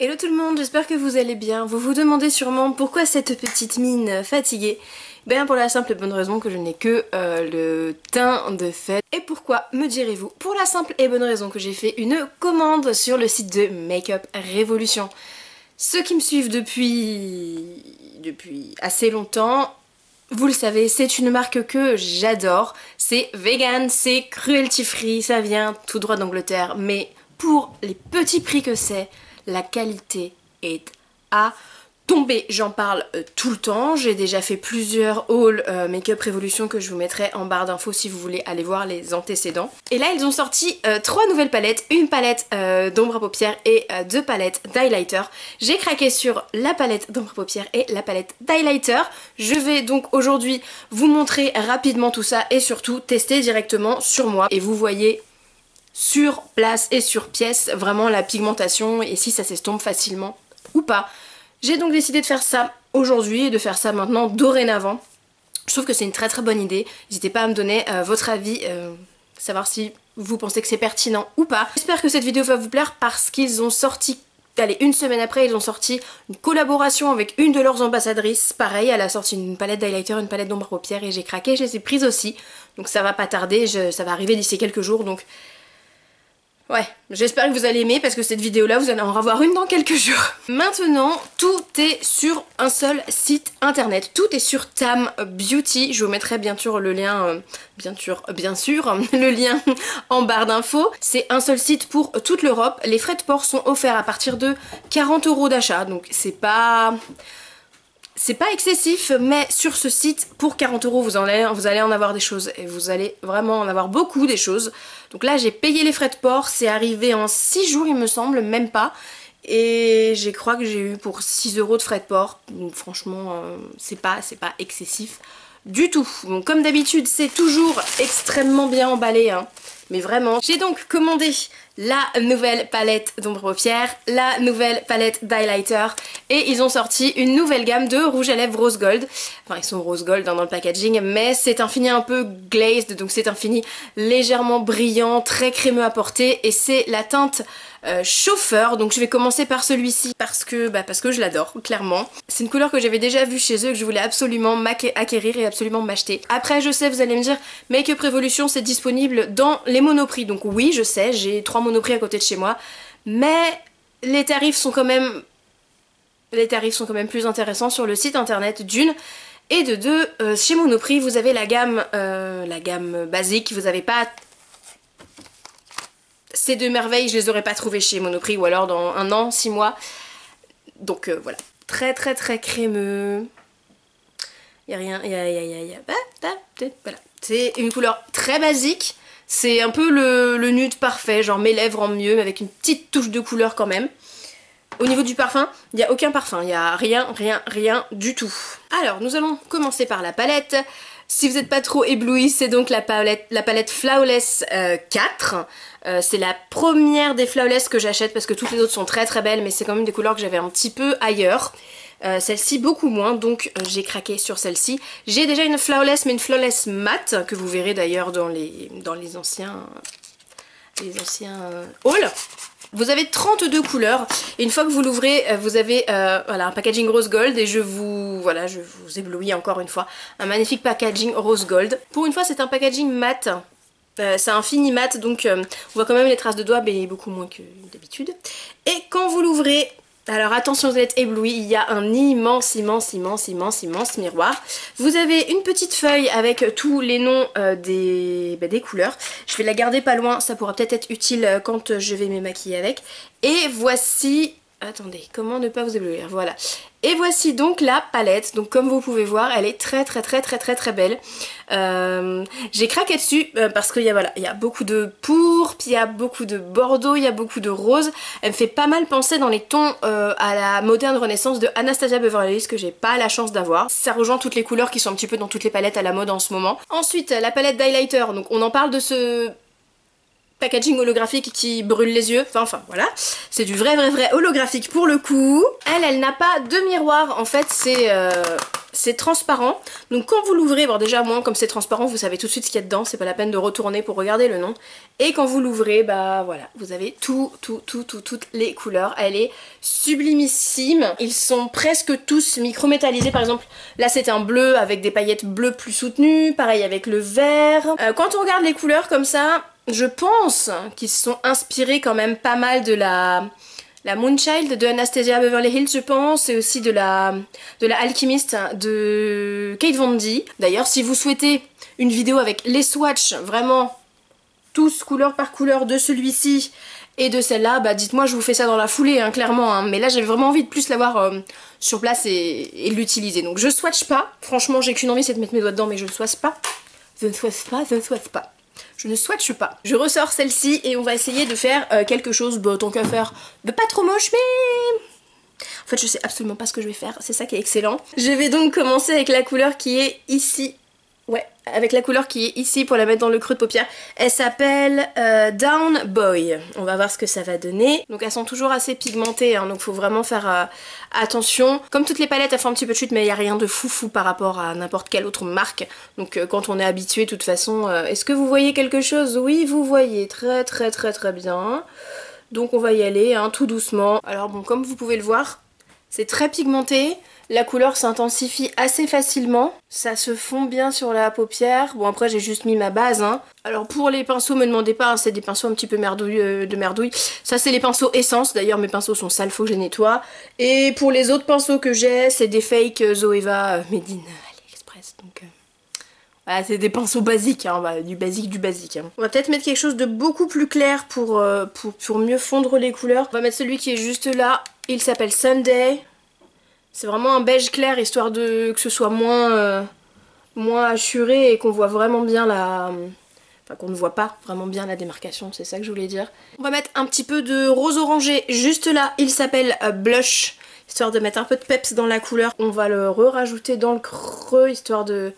Hello tout le monde, j'espère que vous allez bien. Vous vous demandez sûrement pourquoi cette petite mine fatiguée? Ben pour la simple et bonne raison que je n'ai que euh, le teint de fête. Et pourquoi me direz-vous? Pour la simple et bonne raison que j'ai fait une commande sur le site de Makeup Revolution. Ceux qui me suivent depuis... depuis assez longtemps vous le savez, c'est une marque que j'adore. C'est vegan, c'est cruelty free, ça vient tout droit d'Angleterre. Mais pour les petits prix que c'est, la qualité est à tomber. J'en parle euh, tout le temps, j'ai déjà fait plusieurs hauls euh, Make-up Révolution que je vous mettrai en barre d'infos si vous voulez aller voir les antécédents. Et là ils ont sorti euh, trois nouvelles palettes, une palette d'ombre à paupières et deux palettes d'highlighter. J'ai craqué sur la palette d'ombre à paupières et la palette d'highlighter. Je vais donc aujourd'hui vous montrer rapidement tout ça et surtout tester directement sur moi. Et vous voyez sur place et sur pièce vraiment la pigmentation et si ça s'estompe facilement ou pas. J'ai donc décidé de faire ça aujourd'hui et de faire ça maintenant dorénavant. Je trouve que c'est une très très bonne idée. N'hésitez pas à me donner euh, votre avis, euh, savoir si vous pensez que c'est pertinent ou pas. J'espère que cette vidéo va vous plaire parce qu'ils ont sorti Allez, une semaine après, ils ont sorti une collaboration avec une de leurs ambassadrices. Pareil, elle a sorti une palette d'highlighter, une palette d'ombre paupières et j'ai craqué, je les ai prises aussi. Donc ça va pas tarder, ça va arriver d'ici quelques jours. Donc Ouais, j'espère que vous allez aimer parce que cette vidéo là vous allez en revoir une dans quelques jours. Maintenant, tout est sur un seul site internet. Tout est sur Tam Beauty. Je vous mettrai bien sûr le lien, euh, bien sûr, bien sûr, le lien en barre d'infos. C'est un seul site pour toute l'Europe. Les frais de port sont offerts à partir de 40 euros d'achat. Donc c'est pas... C'est pas excessif, mais sur ce site, pour 40 euros, vous, allez, en avoir des choses. Et vous allez vraiment en avoir beaucoup des choses. Donc là, j'ai payé les frais de port. C'est arrivé en 6 jours, il me semble, même pas. Et j'ai crois que j'ai eu pour 6 euros de frais de port. Donc franchement, euh, c'est pas, pas excessif du tout. Donc comme d'habitude, c'est toujours extrêmement bien emballé. Hein. Mais vraiment, j'ai donc commandé la nouvelle palette d'ombre paupières, la nouvelle palette d'highlighter et ils ont sorti une nouvelle gamme de rouge à lèvres rose gold. Enfin ils sont rose gold hein, dans le packaging mais c'est un fini un peu glazed donc c'est un fini légèrement brillant, très crémeux à porter et c'est la teinte euh, chauffeur. Donc je vais commencer par celui-ci parce que, bah, parce que je l'adore, clairement. C'est une couleur que j'avais déjà vue chez eux que je voulais absolument acquérir et absolument m'acheter. Après, je sais, vous allez me dire, Make-up Revolution, c'est disponible dans les monoprix. Donc oui, je sais, j'ai trois monoprix à côté de chez moi. Mais les tarifs sont quand même... Les tarifs sont quand même plus intéressants sur le site internet d'une. Et de deux, euh, chez Monoprix, vous avez la gamme, euh, la gamme basique, vous n'avez pas ces deux merveilles, je les aurais pas trouvées chez Monoprix ou alors dans un an, six mois. Donc euh, voilà, très très très crémeux. Y a rien, y y a, y a, voilà. C'est une couleur très basique. C'est un peu le, nude parfait, genre mes lèvres en mieux, mais avec une petite touche de couleur quand même. Au niveau du parfum, il n'y a aucun parfum, il n'y a rien, rien, rien du tout. Alors, nous allons commencer par la palette. Si vous n'êtes pas trop ébloui, c'est donc la palette, la palette Flawless 4. Euh, euh, c'est la première des Flawless que j'achète parce que toutes les autres sont très très belles mais c'est quand même des couleurs que j'avais un petit peu ailleurs. Euh, celle-ci beaucoup moins donc j'ai craqué sur celle-ci. J'ai déjà une Flawless mais une Flawless matte que vous verrez d'ailleurs dans les, dans les anciens, les anciens hauls. Vous avez 32 couleurs et une fois que vous l'ouvrez, vous avez voilà, un packaging rose gold et je vous voilà, je vous éblouis encore une fois. Un magnifique packaging rose gold. Pour une fois, c'est un packaging mat. Euh, c'est un fini mat donc euh, on voit quand même les traces de doigts mais beaucoup moins que d'habitude. Et quand vous l'ouvrez, alors attention vous êtes ébloui, il y a un immense, immense, immense, immense, immense miroir. Vous avez une petite feuille avec tous les noms euh, des, bah, des couleurs. Je vais la garder pas loin, ça pourra peut-être être utile quand je vais me maquiller avec. Et voici Attendez, comment ne pas vous éblouir Voilà. Et voici donc la palette. Donc comme vous pouvez voir, elle est très très très très très très belle. Euh, j'ai craqué dessus euh, parce qu'il y, a, voilà, il y a beaucoup de pourpre, il y a beaucoup de bordeaux, il y a beaucoup de rose. Elle me fait pas mal penser dans les tons euh, à la moderne renaissance de Anastasia Beverly Hills que j'ai pas la chance d'avoir. Ça rejoint toutes les couleurs qui sont un petit peu dans toutes les palettes à la mode en ce moment. Ensuite, la palette d'highlighter. Donc on en parle de ce packaging holographique qui brûle les yeux, enfin, enfin voilà, c'est du vrai vrai vrai holographique pour le coup. Elle, elle n'a pas de miroir, en fait c'est euh, c'est transparent. Donc quand vous l'ouvrez, bon déjà moi comme c'est transparent, vous savez tout de suite ce qu'il y a dedans, c'est pas la peine de retourner pour regarder le nom. Et quand vous l'ouvrez, bah voilà, vous avez tout, tout, tout, tout, toutes les couleurs. Elle est sublimissime. Ils sont presque tous micrométallisés. Par exemple, là c'est un bleu avec des paillettes bleues plus soutenues. Pareil avec le vert. Euh, quand on regarde les couleurs comme ça, je pense qu'ils se sont inspirés quand même pas mal de la Moonchild de Anastasia Beverly Hills je pense et aussi de la, de Alchemist de Kate Von D. D'ailleurs si vous souhaitez une vidéo avec les swatchs vraiment tous couleur par couleur de celui-ci et de celle-là, bah dites-moi je vous fais ça dans la foulée hein, clairement hein. mais là j'avais vraiment envie de plus l'avoir euh, sur place et, et l'utiliser donc je swatch pas, franchement j'ai qu'une envie c'est de mettre mes doigts dedans mais je ne swatch pas je ne swatch pas, je ne swatch pas je ne swatche pas. Je ressors celle-ci et on va essayer de faire euh, quelque chose, bah, tant qu'à faire, de pas trop moche, mais... En fait, je sais absolument pas ce que je vais faire, c'est ça qui est excellent. Je vais donc commencer avec la couleur qui est ici, Ouais, avec la couleur qui est ici pour la mettre dans le creux de paupière. Elle s'appelle euh, Down Boy. On va voir ce que ça va donner. Donc elles sont toujours assez pigmentées, hein, donc faut vraiment faire euh, attention. Comme toutes les palettes, elles font un petit peu de chute, mais il n'y a rien de foufou par rapport à n'importe quelle autre marque. Donc euh, quand on est habitué, de toute façon, est-ce que vous voyez quelque chose? Oui, vous voyez très très très très bien. Donc on va y aller, hein, tout doucement. Alors bon, comme vous pouvez le voir, c'est très pigmenté. La couleur s'intensifie assez facilement, ça se fond bien sur la paupière. Bon après j'ai juste mis ma base. Hein. Alors pour les pinceaux, me demandez pas, hein, c'est des pinceaux un petit peu merdouille, euh, de merdouille. Ça c'est les pinceaux essence, d'ailleurs mes pinceaux sont sales, faut que je nettoie. Et pour les autres pinceaux que j'ai, c'est des fake Zoeva euh, Made in AliExpress. Donc... Euh, voilà, c'est des pinceaux basiques, hein, bah, du basique du basique. On va peut-être mettre quelque chose de beaucoup plus clair pour, pour, pour mieux fondre les couleurs. On va mettre celui qui est juste là. Il s'appelle Sunday. C'est vraiment un beige clair histoire de que ce soit moins, euh, moins assuré et qu'on voit vraiment bien la... Enfin qu'on ne voit pas vraiment bien la démarcation, c'est ça que je voulais dire. On va mettre un petit peu de rose orangé juste là, il s'appelle euh, Blush, histoire de mettre un peu de peps dans la couleur. On va le re-rajouter dans le creux, histoire de,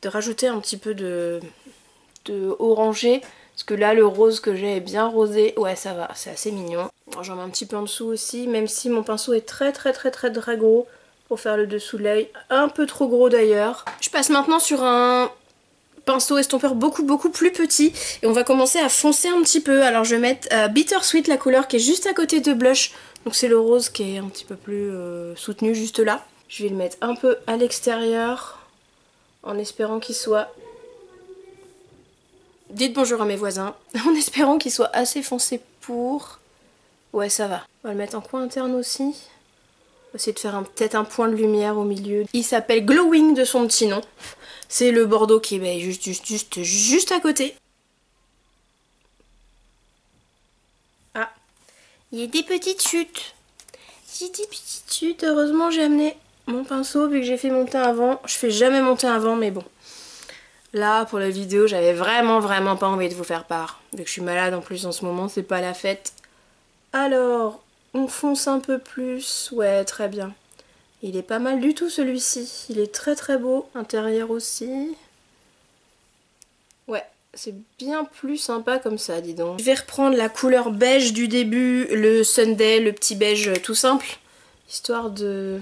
de rajouter un petit peu de, de orangé. Parce que là, le rose que j'ai est bien rosé. Ouais, ça va, c'est assez mignon. J'en mets un petit peu en dessous aussi, même si mon pinceau est très très très très gros pour faire le dessous de l'œil. Un peu trop gros d'ailleurs. Je passe maintenant sur un pinceau estompeur beaucoup beaucoup plus petit et on va commencer à foncer un petit peu. Alors je vais mettre euh, Bittersweet, la couleur qui est juste à côté de Blush. Donc c'est le rose qui est un petit peu plus euh, soutenu juste là. Je vais le mettre un peu à l'extérieur en espérant qu'il soit... Dites bonjour à mes voisins. En espérant qu'il soit assez foncé pour... Ouais, ça va. On va le mettre en coin interne aussi. On va essayer de faire peut-être un point de lumière au milieu. Il s'appelle Glowing de son petit nom. C'est le Bordeaux qui est juste, juste, juste, juste à côté. Ah, il y a des petites chutes. Il des petites chutes. Heureusement, j'ai amené mon pinceau vu que j'ai fait mon teint avant. Je fais jamais mon teint avant, mais bon. Là, pour la vidéo, j'avais vraiment, vraiment pas envie de vous faire part. Vu que je suis malade en plus en ce moment, c'est pas la fête. Alors, on fonce un peu plus. Ouais, très bien. Il est pas mal du tout celui-ci. Il est très très beau. Intérieur aussi. Ouais, c'est bien plus sympa comme ça, dis donc. Je vais reprendre la couleur beige du début, le Sunday, le petit beige tout simple. Histoire de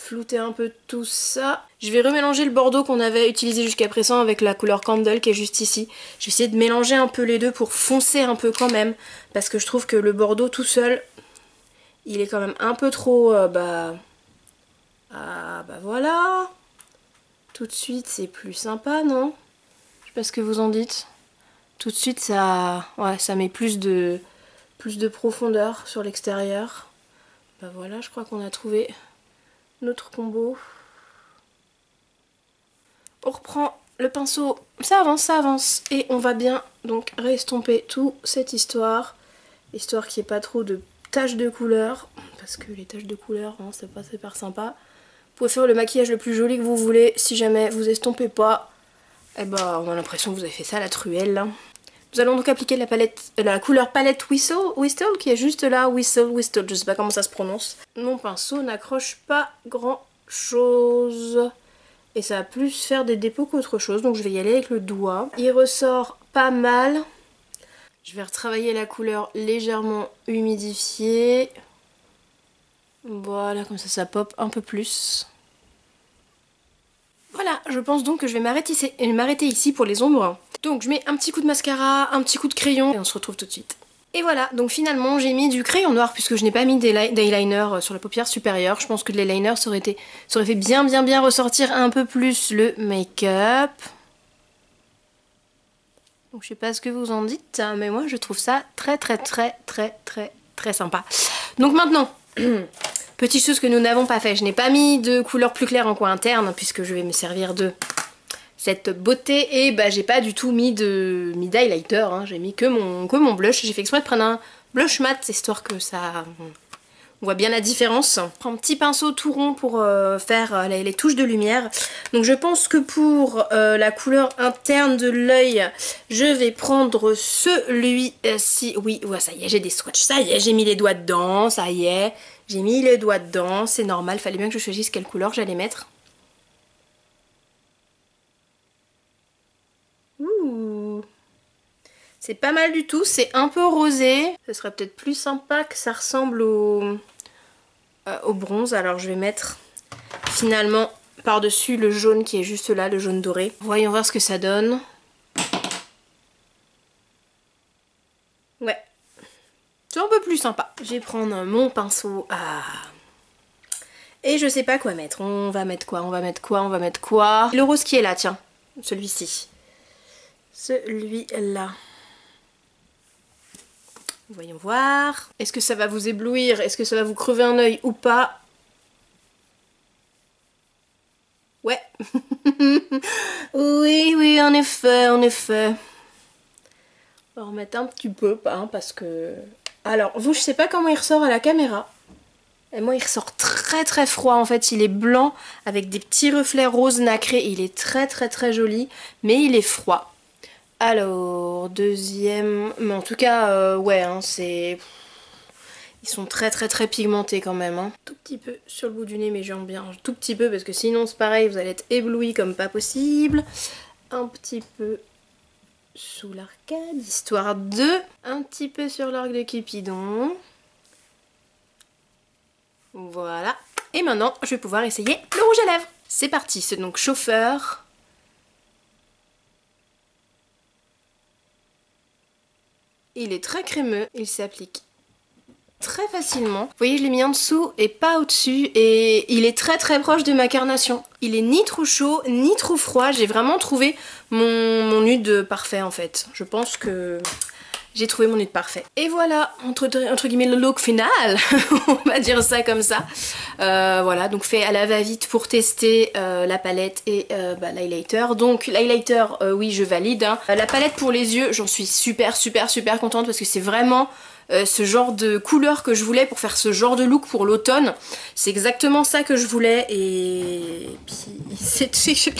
flouter un peu tout ça. Je vais remélanger le bordeaux qu'on avait utilisé jusqu'à présent avec la couleur Candle qui est juste ici. Je vais essayer de mélanger un peu les deux pour foncer un peu quand même. Parce que je trouve que le bordeaux tout seul, il est quand même un peu trop... Euh, bah... Ah bah voilà Tout de suite c'est plus sympa, non? Je sais pas ce que vous en dites. Tout de suite ça... Ouais, ça met plus de... Plus de profondeur sur l'extérieur. Bah voilà, je crois qu'on a trouvé notre combo. On reprend le pinceau, ça avance, ça avance, et on va bien donc restomper toute cette histoire, histoire qu'il n'y ait pas trop de taches de couleur, parce que les taches de couleur, hein, c'est pas super sympa. Vous pouvez faire le maquillage le plus joli que vous voulez, si jamais vous estompez pas, eh ben on a l'impression que vous avez fait ça à la truelle. Nous allons donc appliquer la, palette, la couleur palette Whistle, Whistle qui est juste là, Whistle, Whistle, je sais pas comment ça se prononce. Mon pinceau n'accroche pas grand chose. Et ça va plus faire des dépôts qu'autre chose, donc je vais y aller avec le doigt. Il ressort pas mal. Je vais retravailler la couleur légèrement humidifiée. Voilà, comme ça, ça pop un peu plus. Voilà, je pense donc que je vais m'arrêter ici pour les ombres. Donc je mets un petit coup de mascara, un petit coup de crayon et on se retrouve tout de suite. Et voilà, donc finalement j'ai mis du crayon noir puisque je n'ai pas mis d'eyeliner euh, sur la paupière supérieure. Je pense que l'eyeliner ça, aurait ça aurait fait bien bien bien ressortir un peu plus le make-up. Donc je sais pas ce que vous en dites, hein, mais moi je trouve ça très très très très très très sympa. Donc maintenant, petite chose que nous n'avons pas fait, je n'ai pas mis de couleur plus claire en coin interne puisque je vais me servir de cette beauté et bah j'ai pas du tout mis de mis d'highlighter, hein. j'ai mis que mon, que blush, j'ai fait exprès de prendre un blush mat histoire que ça on voit bien la différence. Je prends un petit pinceau tout rond pour euh, faire euh, les, touches de lumière. Donc je pense que pour euh, la couleur interne de l'œil, je vais prendre celui-ci. Oui, ça y est, j'ai des swatchs. Ça y est, j'ai mis les doigts dedans, ça y est. J'ai mis les doigts dedans, c'est normal. Fallait bien que je choisisse quelle couleur j'allais mettre. C'est pas mal du tout, c'est un peu rosé. Ce serait peut-être plus sympa que ça ressemble au, euh, au bronze. Alors je vais mettre finalement par-dessus le jaune qui est juste là, le jaune doré. Voyons voir ce que ça donne. Ouais, c'est un peu plus sympa. Je vais prendre mon pinceau à... Et je sais pas quoi mettre. On va mettre quoi? On va mettre quoi? On va mettre quoi? Le rose qui est là, tiens. Celui-ci. Celui-là. Voyons voir. Est-ce que ça va vous éblouir? Est-ce que ça va vous crever un œil ou pas? Ouais. oui, oui, en effet, en effet. On va remettre un petit peu, hein, parce que... Alors, vous, je sais pas comment il ressort à la caméra. Et moi, il ressort très très froid en fait. Il est blanc avec des petits reflets roses nacrés. Il est très très très joli, mais il est froid. Alors, deuxième... Mais en tout cas, euh, ouais, hein, c'est... Ils sont très très très pigmentés quand même. Hein. Tout petit peu sur le bout du nez, mais j'aime bien tout petit peu parce que sinon c'est pareil, vous allez être ébloui comme pas possible. Un petit peu sous l'arcade, histoire de... Un petit peu sur l'arc de Cupidon. Voilà. Et maintenant, je vais pouvoir essayer le rouge à lèvres. C'est parti, c'est donc chauffeur Il est très crémeux, il s'applique très facilement. Vous voyez, je l'ai mis en dessous et pas au-dessus et il est très très proche de ma carnation. Il est ni trop chaud ni trop froid. J'ai vraiment trouvé mon, mon nude parfait en fait. Je pense que j'ai trouvé mon nude parfait. Et voilà, entre, entre guillemets, le look final, on va dire ça comme ça. Euh, voilà, donc fait à la va-vite pour tester euh, la palette et euh, bah, l'highlighter. Donc l'highlighter, oui, je valide. Hein. La palette pour les yeux, j'en suis super, super, super contente parce que c'est vraiment ce genre de couleur que je voulais pour faire ce genre de look pour l'automne. C'est exactement ça que je voulais et puis c'est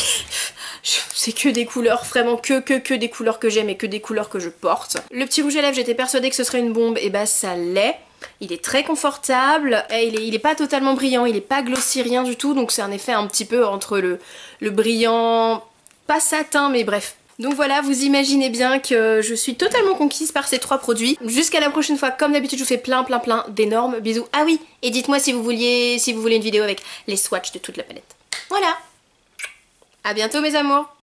c'est que des couleurs, vraiment que que que des couleurs que j'aime et que des couleurs que je porte. Le petit rouge à lèvres, j'étais persuadée que ce serait une bombe, et bah ça l'est. Il est très confortable, et il, est, il est pas totalement brillant, il est pas glossy, rien du tout, donc c'est un effet un petit peu entre le, le brillant, pas satin, mais bref, donc voilà, vous imaginez bien que je suis totalement conquise par ces trois produits. Jusqu'à la prochaine fois, comme d'habitude, je vous fais plein plein plein d'énormes bisous. Ah oui, et dites-moi si vous vouliez si vous voulez une vidéo avec les swatchs de toute la palette. Voilà à bientôt mes amours